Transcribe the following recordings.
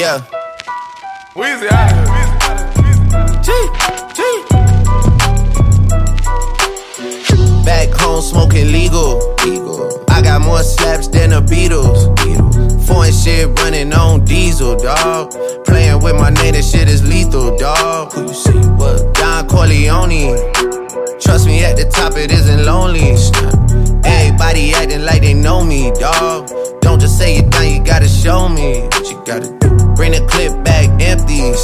Yeah. Weezy out of here. Back home smoking legal. legal. I got more slaps than the Beatles. Beatles. Foreign shit running on diesel, dog. Playing with my name, this shit is lethal, dog. Who you see? What? Don Corleone. Trust me, at the top it isn't lonely. Everybody acting like they know me, dog. Don't just say it down, you gotta show me what you gotta do. Bring the clip back empties.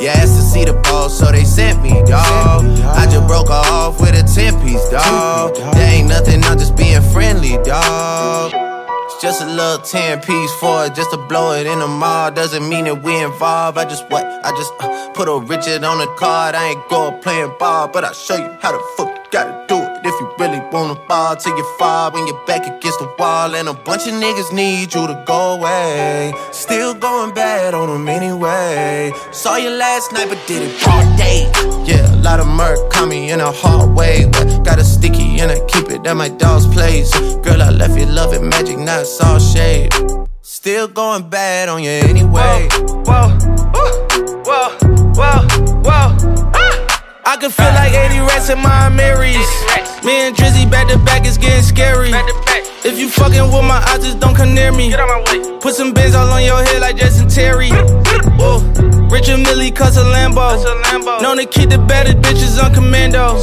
You asked to see the ball, so they sent me, dog. I just broke her off with a 10 piece, dog. There ain't nothing, I'm just being friendly. It's just a little 10 piece for it, just to blow it in the mall. Doesn't mean that we involved. I just what? I just uh, put a Richard on the card. I ain't go playing ball, but I'll show you how the fuck you gotta do it. If you really wanna ball till you fall when you're back against the wall. And a bunch of niggas need you to go away. Still going bad on them anyway. Saw you last night, but did it all day. Yeah, a lot of murk caught me in a hard way. But got a sticky and I keep it at my dog's place. Girl, I left you love it magic, not all shade. Still going bad on you anyway. Whoa, whoa, whoa, whoa, whoa. I can feel like 80 rats in my Marys. Me and Drizzy back to back is getting scary. If you fucking with my eyes, just don't come near me. Get out my way. Put some bins all on your head like Jason Terry. Whoa. Richard Mille cuss a Lambo. Known to keep the baddest bitches on commando.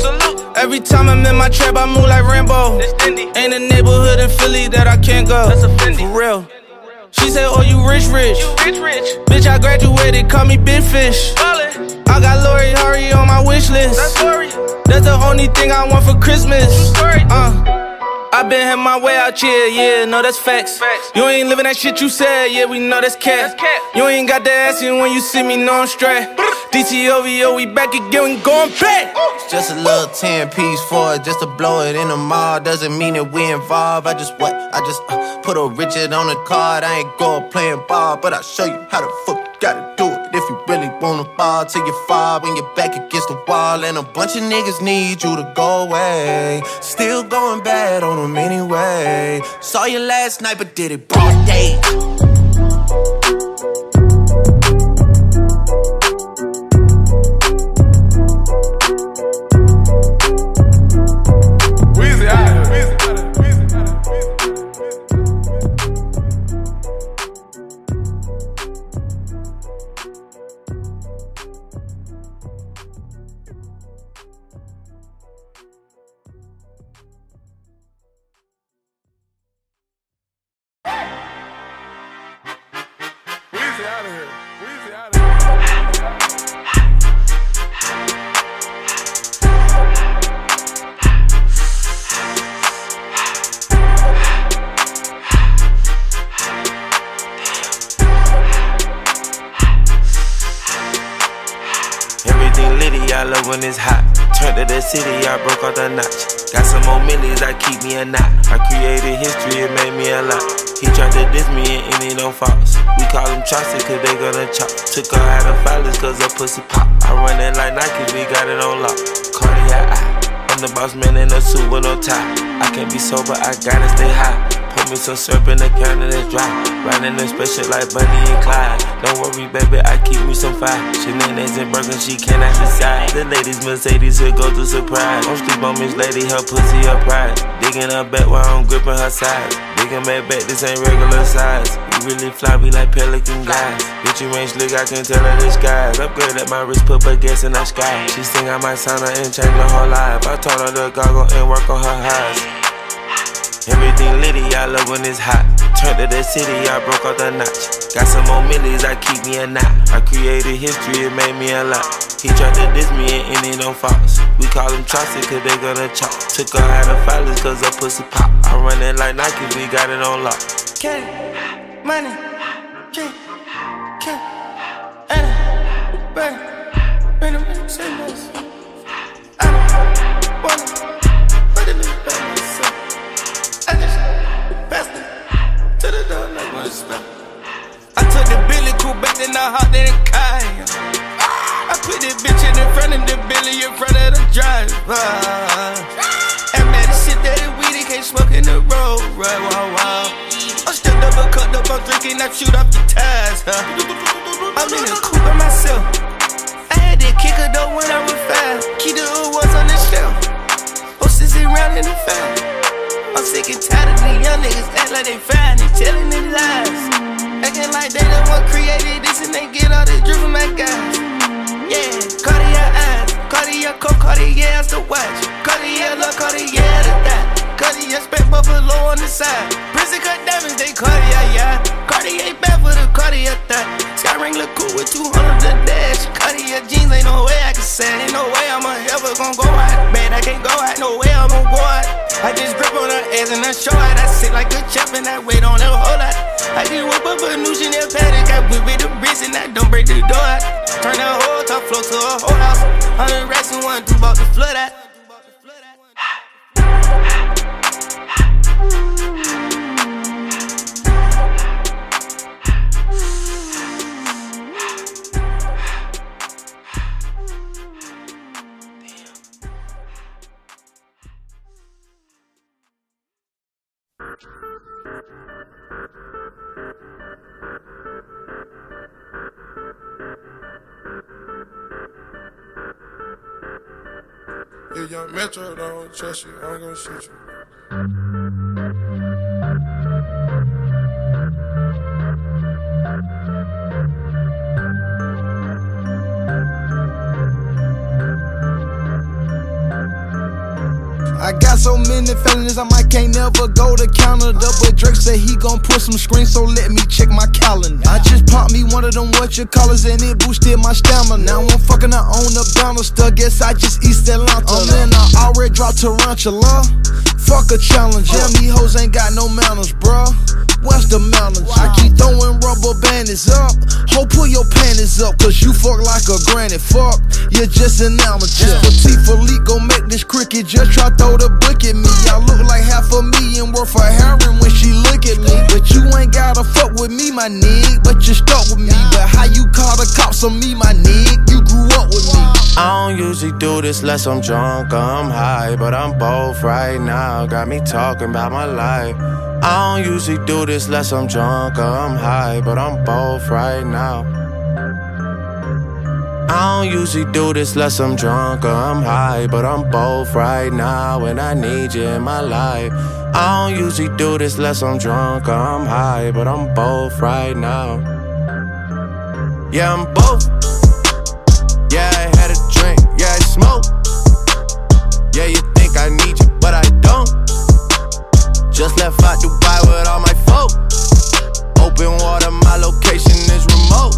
Every time I'm in my trap, I move like Rambo. Ain't a neighborhood in Philly that I can't go. For real. She said, Oh, you rich, rich. You rich, rich. Bitch, I graduated, call me Big Fish. Ballin'. I got Lori Harvey on my wish list. That's the only thing I want for Christmas. Uh. I been had my way out here, yeah, no, that's facts. facts. You ain't living that shit you said, yeah, we know that's cat. That's cat. You ain't got the ass in when you see me, no, I'm straight. DTOVO, we back again, we going back. It's just a little 10 piece for it, just to blow it in the mall. Doesn't mean that we involved. I just what? I just uh, put a Richard on the card. I ain't go playing ball, but I'll show you how the fuck you gotta do it. If you really wanna fall till you fall when you're back against the wall. And a bunch of niggas need you to go away. Still going bad on them anyway. Saw you last night, but did it broad day. City, I broke off the notch. Got some more millies, I keep me a knot. I created history, it made me a lot. He tried to diss me and any no faults. We call him Chaucer, cause they gonna chop. Took her out of filers, cause her pussy pop. I run it like Nike, we got it on lock. Cardiac. I'm the boss man in a suit with no tie. I can't be sober, I gotta stay high. Pour me some syrup in the counter that's dry. Riding the special like Bonnie and Clyde. Don't worry, baby, I keep me some fire. Shenanigans and burger, she cannot decide. The ladies Mercedes here go to surprise. Don't sleep on Miss Lady, her pussy her pride. Digging her back while I'm gripping her sides. Digging back back, this ain't regular size. You really fly, we like pelican guys. Bitch, you ain't slick, I can tell her skies. Upgrade at my wrist, put baguettes in the sky. She think I might sign her and change her whole life. I told her to goggle and work on her highs. Everything litty, I love when it's hot. Turned to the city, I broke off the notch. Got some more millies, I keep me a knot. I created history, it made me a lot. He tried to diss me and any no faults. We call him Chaucer, cause they gonna chop. Took her out of filers, cause her pussy pop. I run it like Nike, we got it on lock. K, money, K, K, in front of the driver. And man, the shit that weed, it can't smoke in the road, right? Wow, wow. I'm still double cut up, I'm drinking, I shoot off the tires. Huh? I'm in the coupe by myself. I had to kick her though when I was five. Keep the awards on the shelf. Oh, sissy round in the five. I'm sick and tired of these young niggas act like they fine and telling their lies. Acting like they the one created this and they get all this drip from my guys. Yeah, Cartier eyes, Cartier coat, Cartier has to watch. Cartier look, Cartier the dot. Cartier spent buffalo on the side. Cartier, yeah. Cartier bad for the Cartier thought. Sky ring look cool with 200 the dash. Cartier jeans, ain't no way I can say. Ain't no way I'm ever gonna go out. Man, I can't go out, no way I'm gonna go out. I just grip on her ass and I show out. I sit like a champ and I wait on her whole lot. I just whip up a new Chanel paddock. I whip with the bricks and I don't break the door out. Turn that whole top floor to a whole house. Hundred racks and one, two about the flood out. If young Metro don't trust you, I'm gonna shoot you. So many felonies, I might can't never go to Canada. But Drake said he gon' put some screens, so let me check my calendar. I just popped me one of them what you callers, and it boosted my stamina. Now I'm fucking her on the banister, guess I just East Atlanta. Oh man, I already dropped Tarantula. Fuck a challenge, yeah, me hoes ain't got no manners, bruh. What's the manners? I keep throwing rubber bandits up. Ho, pull your panties up, cause you fuck like a granny. Fuck, you're just an amateur. Patek Philippe gon' make this cricket, just try throw the book at me. Y'all look like half a million worth of heroin when she look at me. But you ain't gotta fuck with me, my nig. But you stuck with me. But how you call the cops on me, my nig? I don't usually do this unless I'm drunk I'm high, but I'm both right now. Got me talking about my life. I don't usually do this unless I'm drunk I'm high, but I'm both right now. I don't usually do this unless I'm drunk I'm high, but I'm both right now, and I need you in my life. I don't usually do this unless I'm drunk I'm high, but I'm both right now. Yeah, I'm both. Just left out Dubai with all my folk. Open water, my location is remote.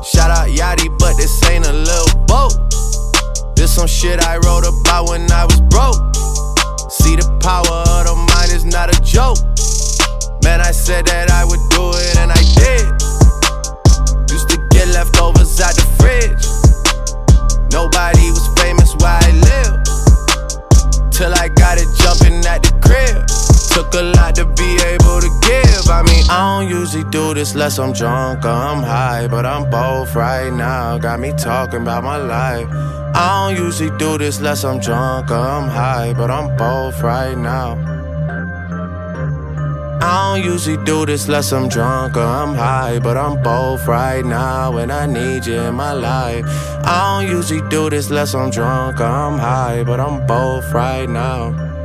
Shout out Yachty, but this ain't a little boat. This some shit I wrote about when I was broke. See the power of the mind is not a joke. Man, I said that I would do it and I did. Used to get leftovers out the fridge. Nobody was famous where I live. Till I got Took a lot to be able to give. I mean, I don't usually do this unless I'm drunk or I'm high, but I'm both right now. Got me talking about my life. I don't usually do this unless I'm drunk or I'm high, but I'm both right now. I don't usually do this unless I'm drunk or I'm high, but I'm both right now, and I need you in my life. I don't usually do this unless I'm drunk or I'm high, but I'm both right now.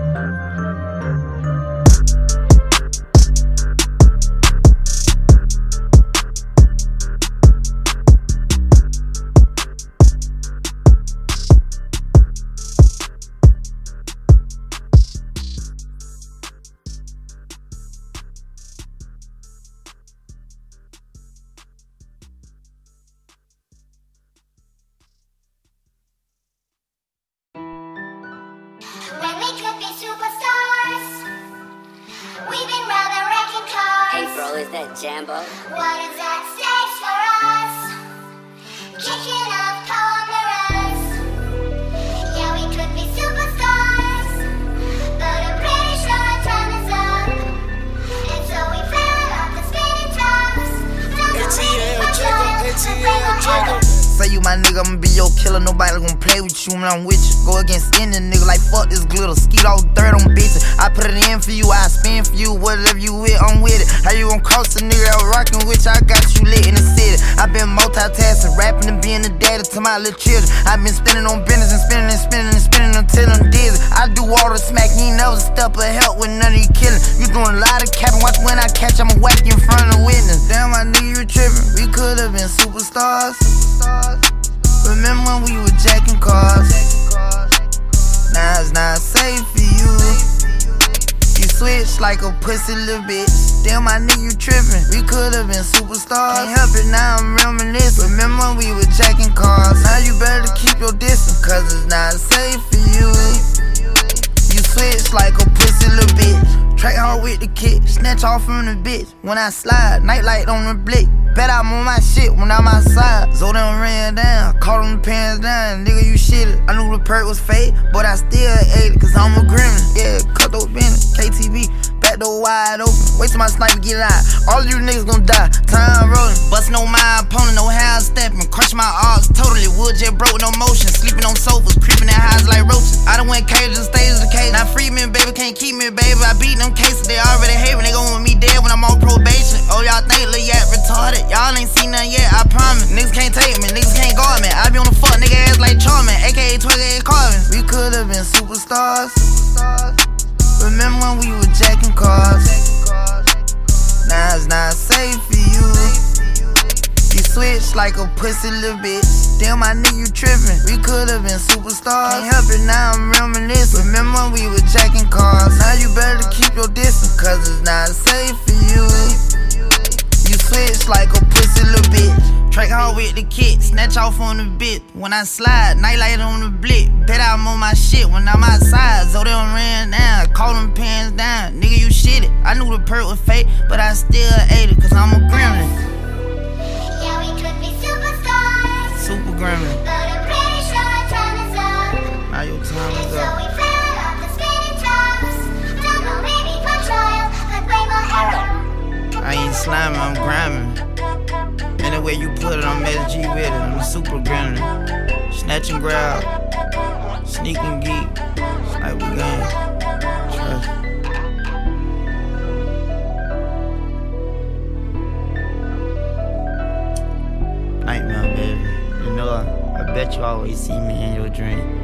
Cross a nigga out rockin' with? I got you lit in the city. i been multitasking, rapping and being the daddy to my little children. i been spinning on business and spinning and spinning and spinning until I'm dizzy. I do all the smack, ain't never step of help with none of you killing. You doing a lot of capping, watch when I catch, I'ma whack you in front of witness. Damn, I knew you were tripping. We could've been superstars. Remember when we were jacking cars? Now it's not safe for you. Switch like a pussy little bitch. Damn, I knew you tripping. We could've been superstars. Can't help it, now I'm reminiscing. Remember we were jacking cars? Now you better keep your distance, cause it's not safe for you. You switch like a pussy little bitch. Track hard with the kick, snatch off from the bitch. When I slide, nightlight on the blick. Bet I'm on my shit when I'm outside. So them ran down, caught them pants down. Nigga, you shitted. I knew the perk was fake, but I still ate it, till my sniper get out. All you niggas gon' die. Time rolling. Bustin' on my opponent, no how stepping. Crush my arms totally. Wood jet broke, no motion. Sleeping on sofas, creeping in highs like roaches. I done went cages and stages the cage. Now free baby, can't keep me, baby. I beat them cases, they already hate me. They gon' want me dead when I'm on probation. Oh, y'all think Lil Yak retarded? Y'all ain't seen nothing yet, I promise. Niggas can't take me, niggas can't guard me. I be on the fuck nigga ass like Charmin, aka 28 Carvin. We could've been superstars. superstars. Remember when we were jacking cars? Now it's not safe for you. You switch like a pussy little bitch. Damn, I knew you trippin'. We could've been superstars. Can't help it, now I'm reminiscing. Remember when we were jacking cars? Now you better keep your distance, cause it's not safe for you. You switch like a pussy little bitch. Track hard with the kit, snatch off on the bit. When I slide, nightlight on the blick. Bet I'm on my shit when I'm outside. So they don't ran down, call them pants down. Nigga, you shit it. I knew the perk was fake, but I still ate it, cause I'm a gremlin. Yeah, we could be superstars. Super gremlin. But I'm pretty sure our time is up. Now your time And is so up. we fell off the spinning tops. Don't know, maybe for trial, but way more error. I ain't sliming, I'm grinding. Anyway you put it, I'm SG with it. I'm a super gremlin. Snatch and grab. Sneak and geek. Like we gang. Trust. Nightmare, baby. You know, I, I bet you always see me in your dream.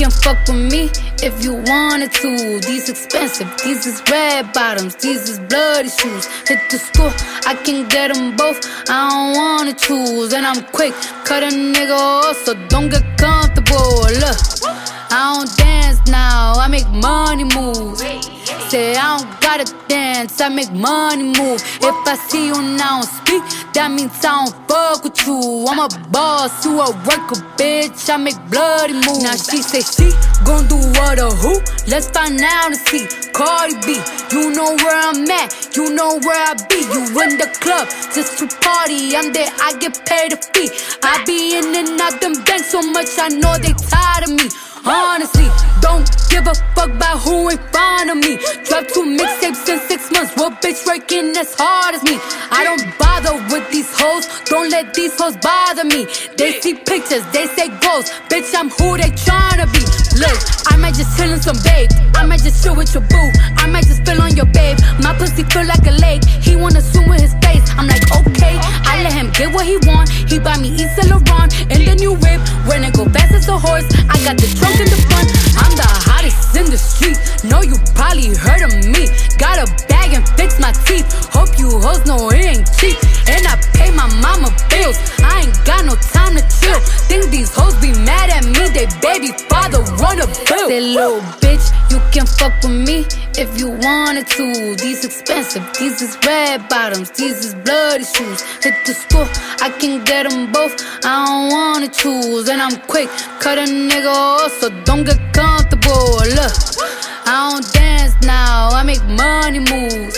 Can fuck with me if you wanted to. These expensive, these is red bottoms, these is bloody shoes. Hit the school, I can get them both. I don't wanna choose, and I'm quick, cut a nigga off, so don't get comfortable. Look, I don't dance now, I make money move. Say I don't gotta dance, I make money move. If I see you now speak, that means I don't fuck with you. I'm a boss, you a worker, bitch. I make bloody moves. Now she say she gon' do what or who? Let's find out and see. Cardi B, you know where I'm at, you know where I be. You in the club just to party. I'm there, I get paid a fee. I be in and out them banks so much, I know they tired of me. Honestly, don't give a fuck about who in front of me. Drop two mixtapes in six months. What bitch working as hard as me? I don't bother with these hoes. Don't let these hoes bother me. They see pictures, they say goals. Bitch, I'm who they tryna be. Look, I might just chill in some babe. I might just chill with your boo. I might just spill on your babe. My pussy feel like a lake. He wanna swim with his face. I'm like, okay. I let him get what he want. He buy me Yves Saint Laurent and the new whip. When it go fast as a horse, I got the trunk in the front. I'm the hottest in the street. Know you probably heard of me. Got a bag and fix my teeth. Hope you hoes know it ain't cheap. And I pay my mama bills. I ain't got no time to chill. Think these hoes be mad at me. They baby father run a bill. Say, little bitch, you can fuck with me if you wanted to. These expensive, these is red bottoms, these is bloody shoes. Hit the school, I can get them both. I don't wanna choose, and I'm quick, cut a nigga off, so don't get comfortable. Look, I don't dance now, I make money moves.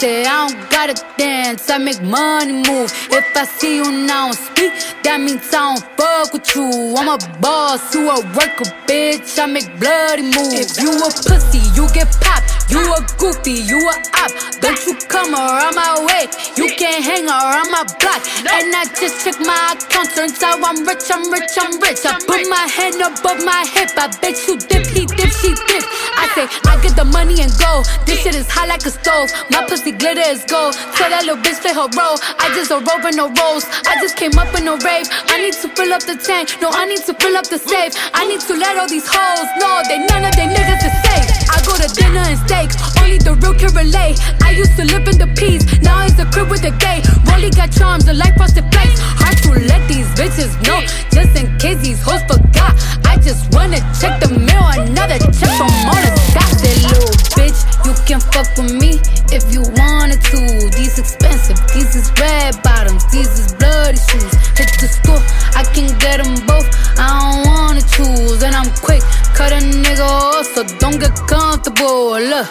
Say I don't gotta dance, I make money move. If I see you now speak, that means I don't fuck with you. I'm a boss, you a worker, bitch. I make bloody moves. If you a pussy, you get popped. You a goofy, you a op. Don't you come around my way. You can't hang around my block. And I just check my account. Turns out I'm rich, I'm rich, I'm rich. I put my hand above my hip. I bet you dip, he dip, she dip. I get the money and go. This shit is hot like a stove. My pussy glitter is gold. Tell that little bitch play her role. I just a and no rolls. I just came up in a rave. I need to fill up the tank. No, I need to fill up the safe. I need to let all these hoes know they none of they niggas is safe. I go to dinner and steak. Only the real can relate. I used to live in the peace. Now it's a crib with a gay. Rolly got charms, a life frosted flakes. Hard to let these bitches know. Just in case these hoes forgot. I just wanna check the mail. Another check from the dots. That little bitch, you can fuck with me if you wanted to. These expensive, these is red bottoms, these is bloody shoes. Hit the store, I can get them both. I don't wanna choose, and I'm quick. Cut a nigga off, so don't get comfortable. Look,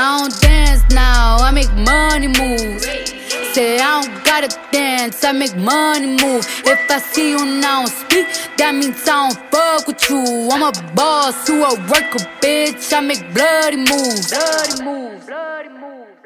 I don't dance now, I make money moves. Say I don't gotta dance, I make money move. If I see you now speak, that means I don't fuck with you. I'm a boss, you a worker, bitch. I make. Bloody moves. Bloody moves. Bloody moves.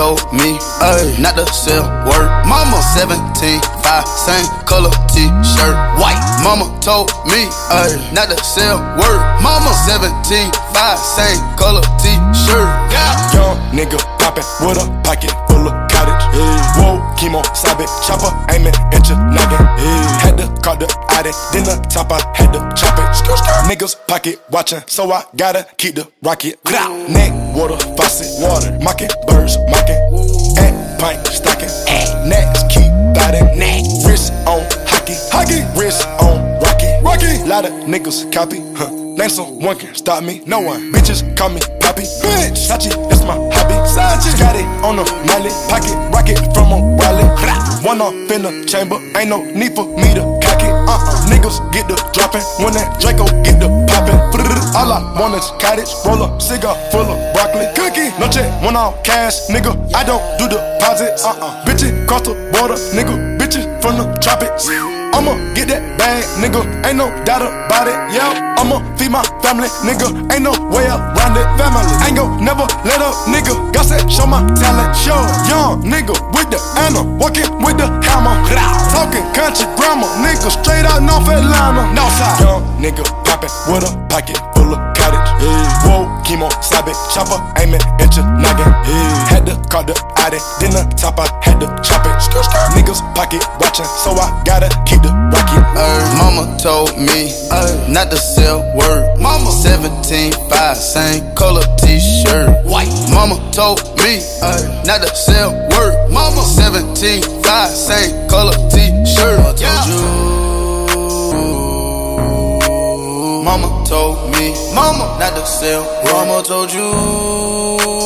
Told me ay, not to sell word. Mama 17, 5, same color t-shirt, white. Mama told me ay, not to sell word. Mama 17, 5, same color t-shirt. Yeah. Young nigga poppin' with a pocket full of cottage. Whoa, chemo, sabe, chopper, at your noggin. Had to call the Audi, then the top I had to chop it. Niggas pocket watchin', so I gotta keep the rocket. Neck, water, faucet, water, mocking, birds, mocking. At pint, stocking. And next, keep biting. Wrist on hockey, hockey. Wrist on rocky, rocky. Lot of niggas copy, huh? Name someone can stop me, no one. Bitches call me Poppy, bitch. Sachi, that's my hobby. Sachi, got it on a mallet, pocket rocket from a wallet. One off in the chamber, ain't no need for me to. Niggas get the dropping when that Draco get the popping. All I want is cottage, roll up, cigar full of broccoli, cookie. No check, one off cash, nigga. I don't do deposits. Uh-uh. Bitches cross the border, nigga. Bitches from the tropics. I'ma get that bag, nigga. Ain't no doubt about it. Yeah, I'ma feed my family, nigga. Ain't no way around it. Family, ain't gon' never let up, nigga. Got that show my talent, show. Young nigga with the anna, walking with the hammer. Talking country grammar, nigga. Straight out North Atlanta. Northside. Young nigga poppin' with a pocket full of cottage. Whoa, chemo, sabe, chopper, aiming at your noggin. Had call the Audi, then the top I had to chop it. Niggas pocket watchin', so I gotta keep the rocket. Ay, mama told me ay, not to sell word. Mama 17, 5, same color t-shirt. White. Mama told me ay, not to sell word. Mama 17, 5, same color t-shirt. Mama told you. Mama told me, Mama not to sell. Mama told you.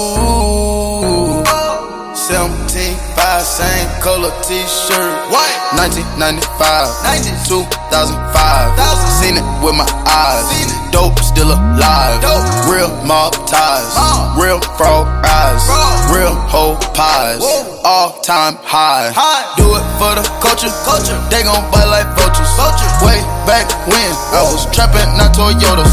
17, 5, same color t-shirt. White. 1995, 2005. Seen it with my eyes. Dope still alive. Real mob ties. Real frog eyes. Real whole pies. All time high. Do it for the culture. culture. They gon' bite like vultures. Way back when I was trapping, not Toyotas.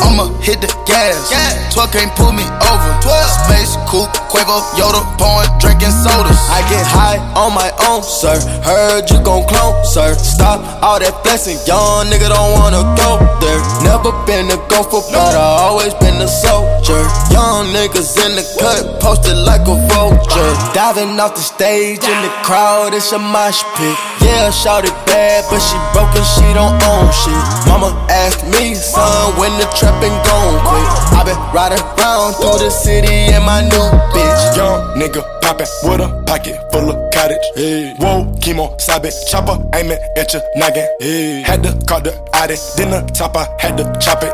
I'ma hit the gas. 12 can't pull me over. 12. Space coupe, Quavo, Yoda, pouring, drinking sodas. I get high on my own, sir. Heard you gon' clone, sir. Stop all that flexing, young nigga don't wanna go there. Never been a gopher, but I always been a soldier. Young niggas in the cut, posted like a vulture. Diving off the stage in the crowd, it's a mosh pit. Yeah, shout it bad, but she broken, she don't own shit. Mama asked me, son, when the trapping gon' quit. I been riding around through the city in my new bitch. Young nigga poppin' with a pocket full of cottage. Hey. Whoa, chemo, sabe, chopper, aiming at your noggin. Hey. Had to call the Audi, then the top I had to chop it.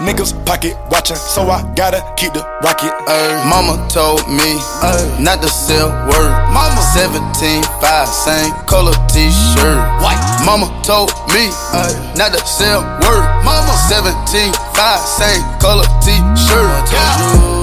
Niggas pocket watching, so I gotta keep the rocket. Ay, mama told me not to sell word. Mama 17, 5, same color t-shirt. White. Mama told me not to sell word. Mama 17, 5, same color t-shirt.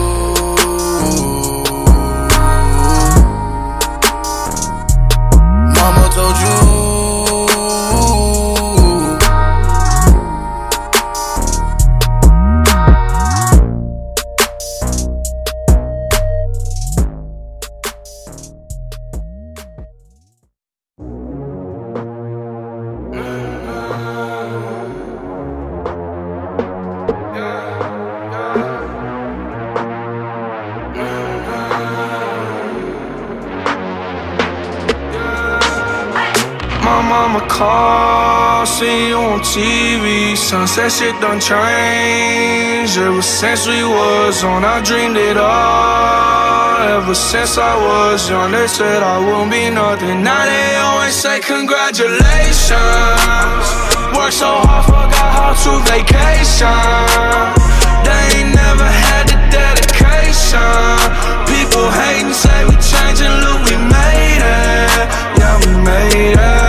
Sunset shit done changed. Ever since we was on, I dreamed it all. Ever since I was young, they said I won't be nothing. Now they always say congratulations. Worked so hard, forgot how to vacation. They ain't never had the dedication. People hating, say we changing, look, we made it. Yeah, we made it.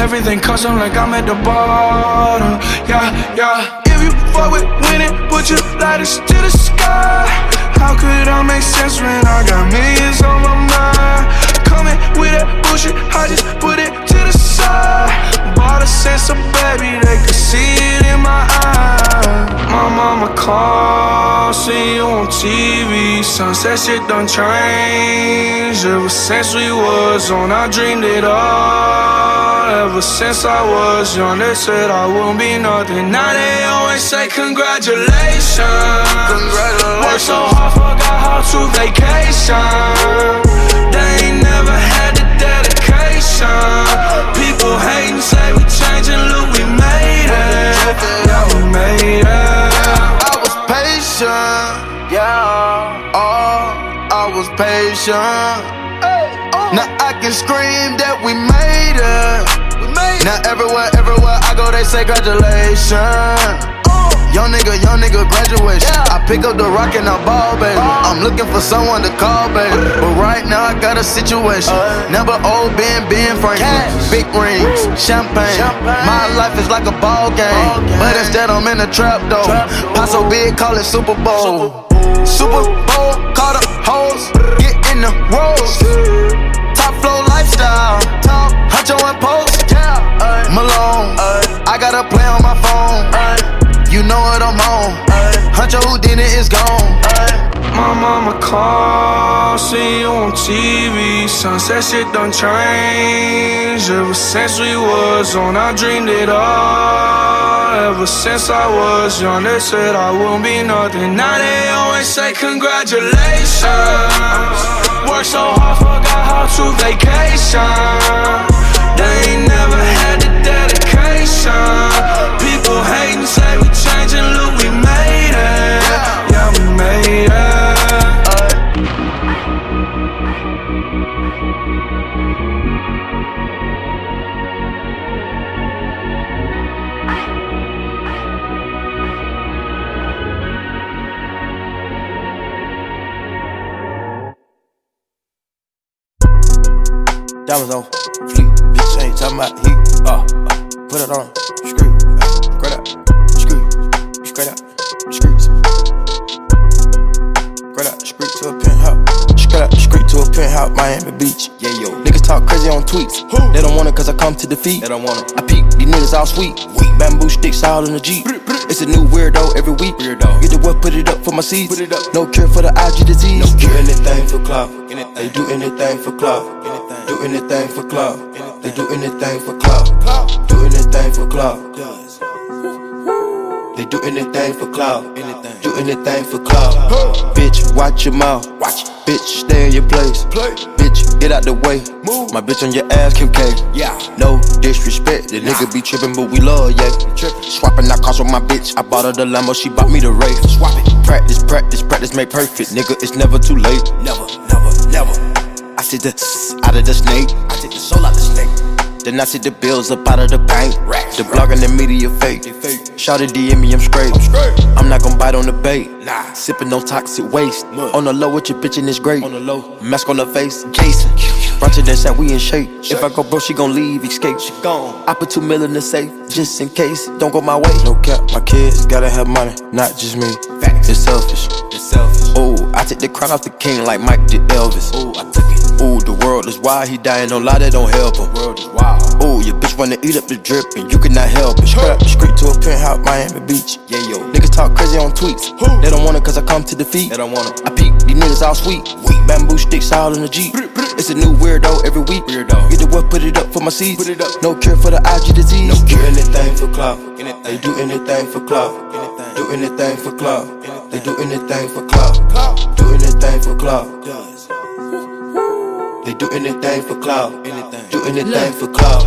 Everything custom like I'm at the bottom, yeah, yeah. If you fuck with winning, put your lighters to the sky. How could I make sense when I got millions on my mind? Coming with that bullshit, I just put it to the side. Bought a sense of baby, they could see it in my eyes. My mama call, see you on TV. Sunset shit done changed. Ever since we was on, I dreamed it all. Ever since I was young, they said I won't be nothing. Now they always say congratulations. Congratulations. Worked so hard, forgot how to vacation. They ain't never had the dedication. People hating, say we changing, look, we made it. Yeah, we made it. I was patient, I was patient. Oh. Now I can scream that we made it. Now everywhere, everywhere I go, they say congratulations. Uh. Young nigga, young nigga, graduation. I pick up the rock and I ball, baby. Uh. I'm looking for someone to call, baby. But right now I got a situation. Uh. Never old Ben, Ben Franklin. Big rings, champagne. My life is like a ball game. But instead I'm in a trap though. Paso big, call it Super Bowl. Super Bowl, call the hoes. In the rolls. Top flow lifestyle. Top Huncho and post. Malone. I got a play on my phone. You know what I'm on. Huncho Houdini is gone. My mama call, see you on TV. Sunset shit done changed. Ever since we was on, I dreamed it all. Ever since I was young, they said I won't be nothing. Now they always say congratulations. Worked so hard, forgot how to vacation. Diamonds on fleek, bitch ain't talking about heat. Uh, uh, put it on, screw, straight up, screw, straight up, screw, straight up, screw to a penthouse, straight up, screw to a penthouse, Miami Beach. Yeah, yo, niggas talk crazy on tweets. They don't want it cause I come to defeat. They don't want it. I peek, these niggas all sweet. Bamboo sticks all in the Jeep. It's a new weirdo every week. Weirdo. Get the what, put it up for my seeds. Put it up. No cure for the IG disease. No cure anything for clout. They do anything for clout. Do anything for clout. They do anything for clout. Do anything for clout. They do anything for clout. Do anything for clout. Bitch, watch your mouth. Watch. Bitch, stay in your place. Bitch, get out the way. My bitch on your ass, Kim K. Yeah. No disrespect. The nigga be trippin', but we love, yeah. Swapping out cars with my bitch. I bought her the Lambo, she bought me the Wraith. Swap it. Practice, practice, practice, make perfect. Nigga, it's never too late. Never, never, never. I see the s- out of the snake. I take the soul out the snake. Then I see the bills up out of the bank. The blog and the media fake. Shout to DM me, I'm straight. I'm not gon' bite on the bait. Nah. Sipping no toxic waste. On the low with your bitch and it's great. On the low. Mask on the face, Jason. To that side, we in shape. If I go broke, she gon' leave, escape. She gone. I put two mil in the safe, just in case. Don't go my way. No cap, my kids gotta have money, not just me. It's selfish. It's selfish. Ooh, I take the crown off the king like Mike did Elvis. Ooh, I took it. Ooh, the world is wild, he dying, no lie, that don't help him. World is wild. Ooh, your bitch wanna eat up the drip and you cannot help it. Straight up the street to a penthouse, Miami Beach. Yeah, yo. Niggas talk crazy on tweets. They don't want it cause I come to defeat. They don't want it. I peep, these niggas all sweet. Weak Bamboo sticks all in the Jeep. It's a new weirdo every week. Weirdo. Get the what, put it up for my seeds. Put it up. No cure for the IG disease. No cure. Do anything for clout. They do anything for clout. Do anything for clout. They do anything for clout. Do anything for clout. They do anything for clout. Do anything for clout.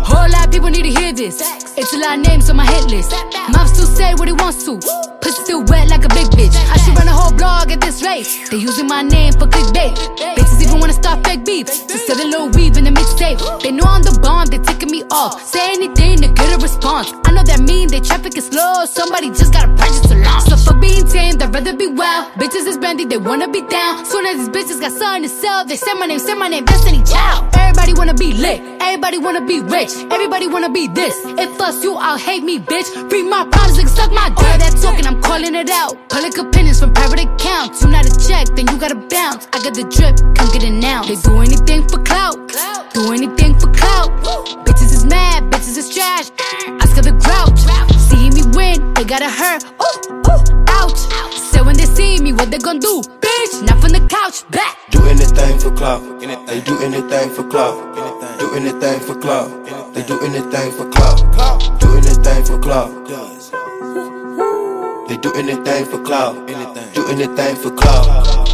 Whole lot of people need to hear this. It's a lot of names on my hit list. Mouth still say what he wants to. Pussy still wet like a big bitch. I should run a whole blog at this rate. They using my name for clickbait. Bitches even wanna start fake beef. Just sell a little weave in the mixtape. They know I'm the bomb, they taking me off. Say anything to get a response. Know that mean they traffic is slow. Somebody just gotta purchase to launch. So for being tame, I'd rather be wild. Bitches is brandy, they wanna be down. Soon as these bitches got something to sell, they say my name, say my name, Destiny Child. Everybody wanna be lit, everybody wanna be rich, everybody wanna be this. If us you, I'll hate me, bitch. Read my problems, like suck my dick. All that talking, I'm calling it out. Public opinions from private accounts. You not a check, then you gotta bounce. I got the drip, come get it now. They do anything for clout, do anything for clout. Mad, bitches is trash. Her the grouch. See me win, they gotta hurt. Ooh, ooh, ouch. So when they see me, what they gon' do? Bitch, not from the couch, back. Do anything for clout. They do anything for clout. Do anything for clout. They do anything for clout. Do anything for clout. They do anything for clout. Do anything for clout.